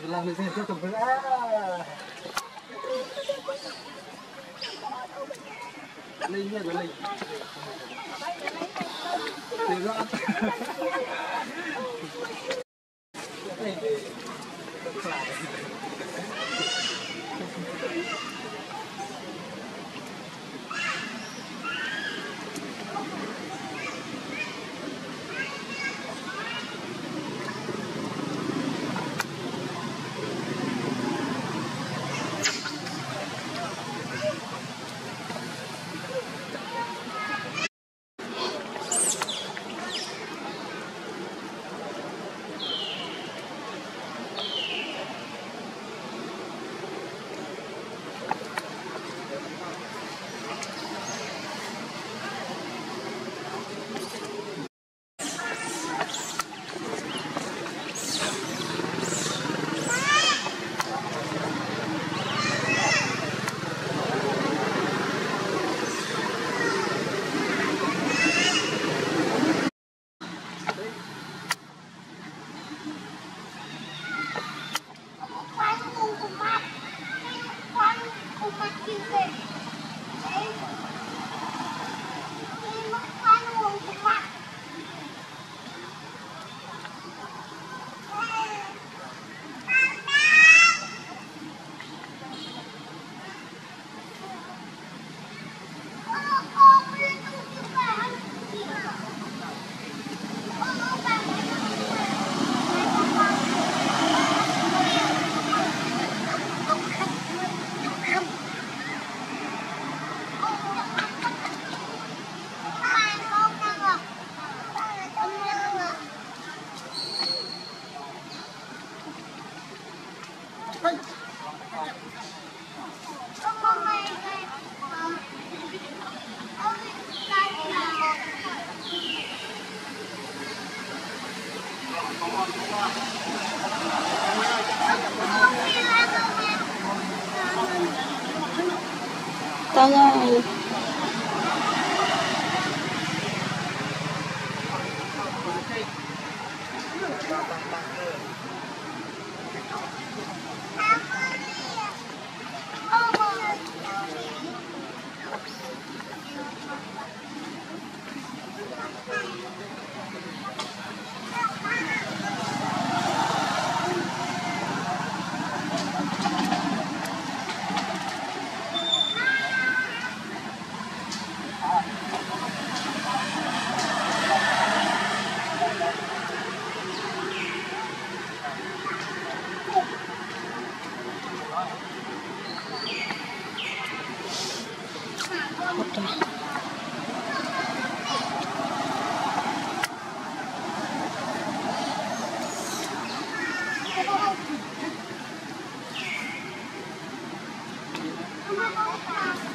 adalah misalnya itu tebel ah Lainnya ada lain. Hasta. vou voltar.